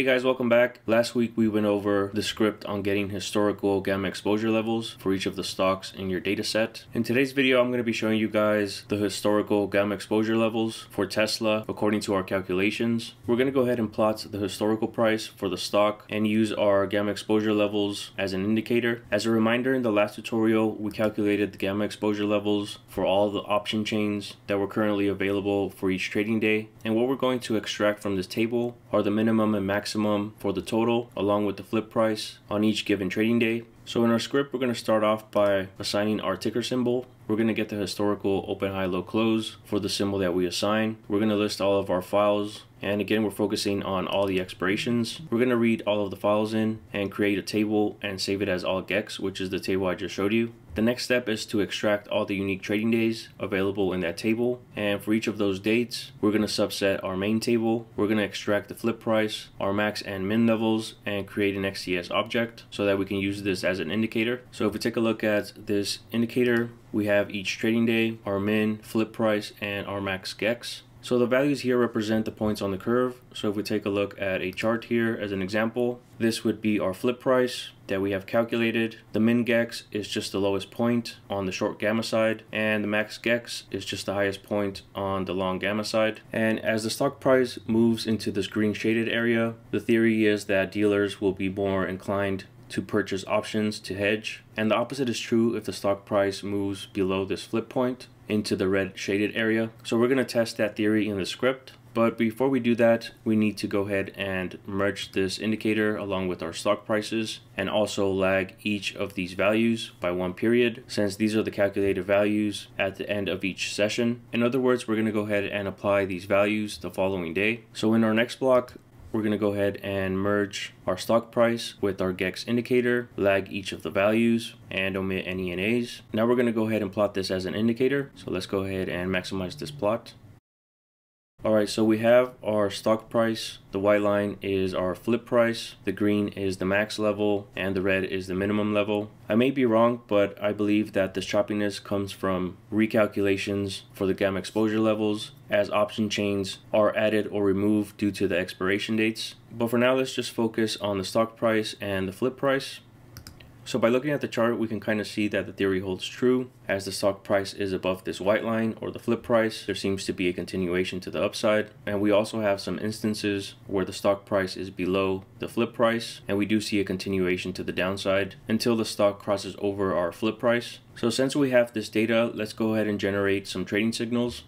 Hey guys, welcome back. Last week we went over the script on getting historical gamma exposure levels for each of the stocks in your data set. In today's video, I'm going to be showing you guys the historical gamma exposure levels for Tesla according to our calculations. We're going to go ahead and plot the historical price for the stock and use our gamma exposure levels as an indicator. As a reminder, in the last tutorial, we calculated the gamma exposure levels for all the option chains that were currently available for each trading day. And what we're going to extract from this table are the minimum and maximum maximum for the total along with the flip price on each given trading day. So in our script, we're going to start off by assigning our ticker symbol. We're going to get the historical open, high, low, close for the symbol that we assign. We're going to list all of our files. And again, we're focusing on all the expirations. We're going to read all of the files in and create a table and save it as all gex, which is the table I just showed you. The next step is to extract all the unique trading days available in that table. And for each of those dates, we're going to subset our main table. We're going to extract the flip price, our max and min levels, and create an xts object so that we can use this as an indicator. So if we take a look at this indicator, we have each trading day, our min, flip price, and our max gex. So the values here represent the points on the curve. So if we take a look at a chart here as an example, this would be our flip price that we have calculated. The min gex is just the lowest point on the short gamma side and the max gex is just the highest point on the long gamma side. And as the stock price moves into this green shaded area, the theory is that dealers will be more inclined to purchase options to hedge. And the opposite is true if the stock price moves below this flip point into the red shaded area. So we're going to test that theory in the script. But before we do that, we need to go ahead and merge this indicator along with our stock prices and also lag each of these values by one period since these are the calculated values at the end of each session. In other words, we're going to go ahead and apply these values the following day. So in our next block, we're going to go ahead and merge our stock price with our GEX indicator, lag each of the values, and omit any NAs. Now we're going to go ahead and plot this as an indicator. So let's go ahead and maximize this plot. Alright, so we have our stock price. The white line is our flip price. The green is the max level and the red is the minimum level. I may be wrong, but I believe that this choppiness comes from recalculations for the gamma exposure levels as option chains are added or removed due to the expiration dates. But for now, let's just focus on the stock price and the flip price. So by looking at the chart, we can kind of see that the theory holds true. As the stock price is above this white line or the flip price, there seems to be a continuation to the upside. And we also have some instances where the stock price is below the flip price, and we do see a continuation to the downside until the stock crosses over our flip price. So since we have this data, let's go ahead and generate some trading signals.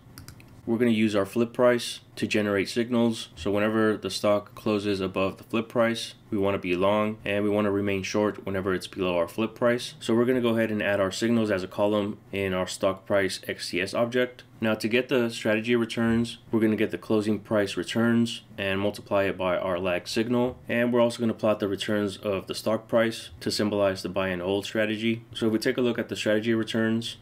We're going to use our flip price to generate signals. So whenever the stock closes above the flip price, we want to be long and we want to remain short whenever it's below our flip price. So we're going to go ahead and add our signals as a column in our stock price xts object. Now to get the strategy returns, we're going to get the closing price returns and multiply it by our lag signal. And we're also going to plot the returns of the stock price to symbolize the buy and hold strategy. So if we take a look at the strategy returns,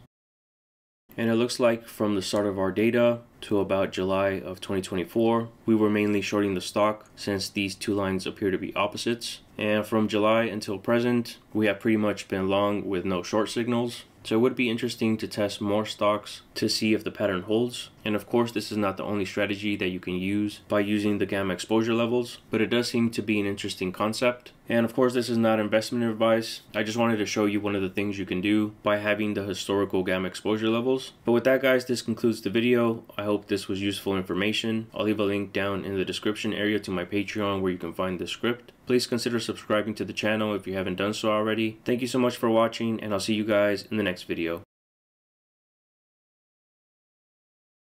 and it looks like from the start of our data to about July of 2024, we were mainly shorting the stock since these two lines appear to be opposites. And from July until present, we have pretty much been long with no short signals. So it would be interesting to test more stocks to see if the pattern holds. And of course, this is not the only strategy that you can use by using the gamma exposure levels, but it does seem to be an interesting concept. And of course, this is not investment advice. I just wanted to show you one of the things you can do by having the historical gamma exposure levels. But with that, guys, this concludes the video. I hope this was useful information. I'll leave a link down in the description area to my Patreon where you can find the script. Please consider subscribing to the channel if you haven't done so already. Thank you so much for watching, and I'll see you guys in the next video.